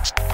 next.